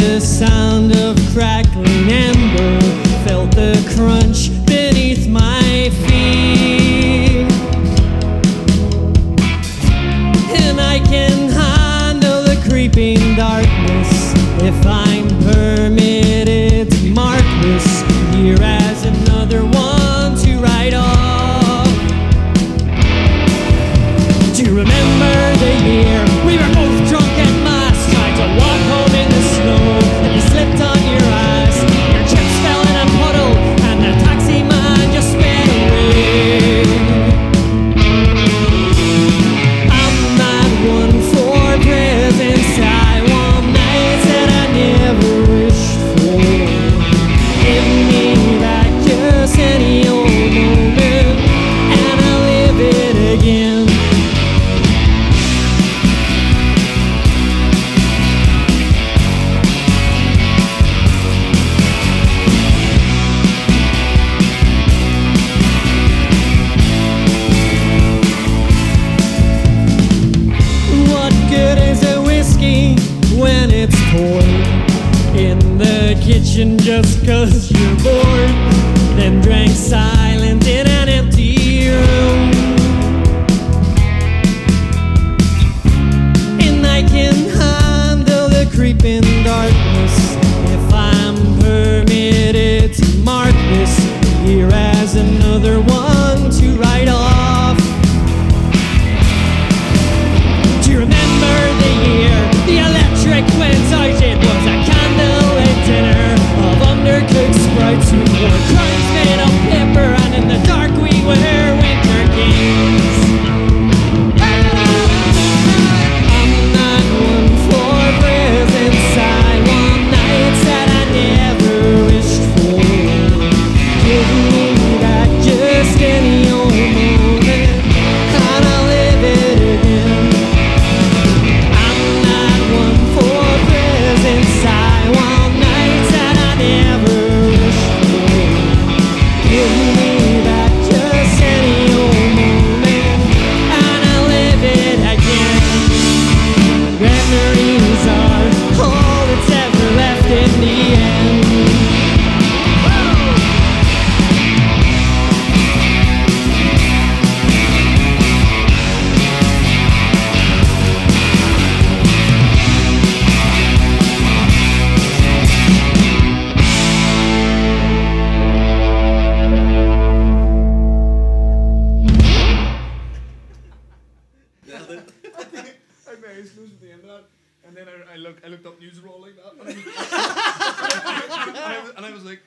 the sound of crackling amber, felt the crunch beneath my feet. And I can handle the creeping darkness if I attention just cause you're bored Then drank silent in an empty room. And I can handle the creeping darkness. If I'm permitted to mark this Here as another one at the end of that. And then I, I look, I looked up news rolling up, and I was, and I was, and I was like,